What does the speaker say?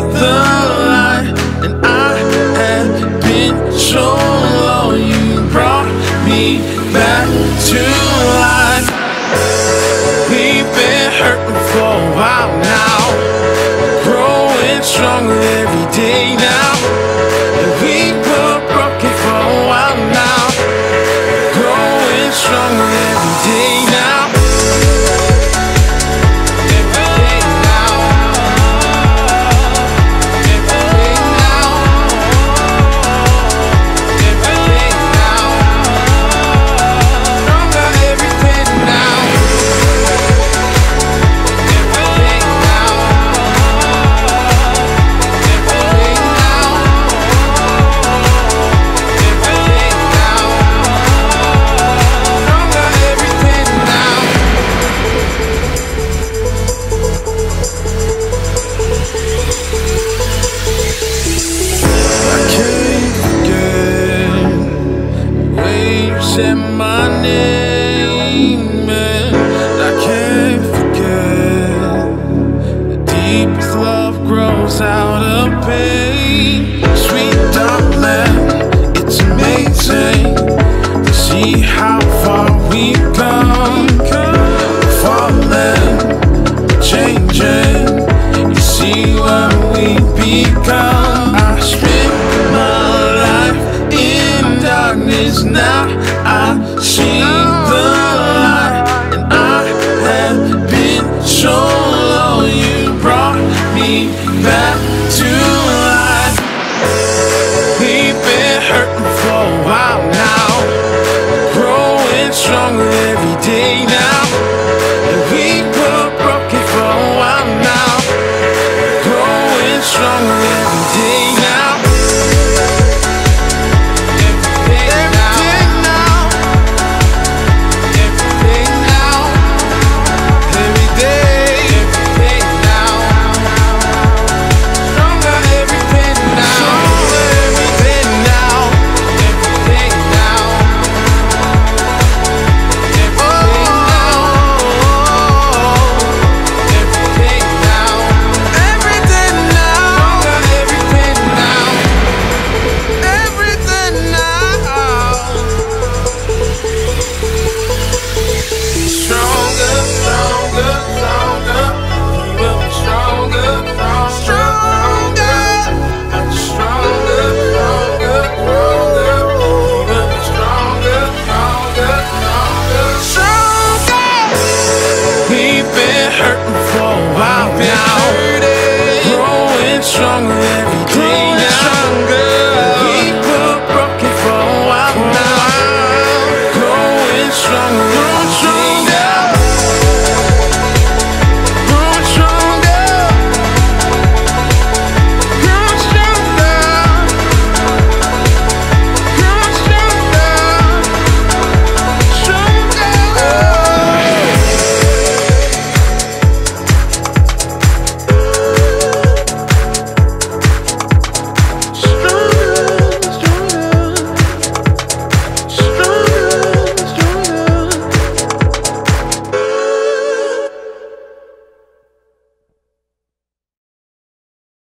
the light, and I have been so low. You brought me back to life. We've been hurting for a while now, growing stronger every day now. And we were broken for a while now, growing stronger every day now. Said my name, and I can't forget the deepest love grows out of pain. Sweet darling, it's amazing to see how far we've come. Falling, changing, you see what we become. Darkness, now I see hurting for a while now. Growing stronger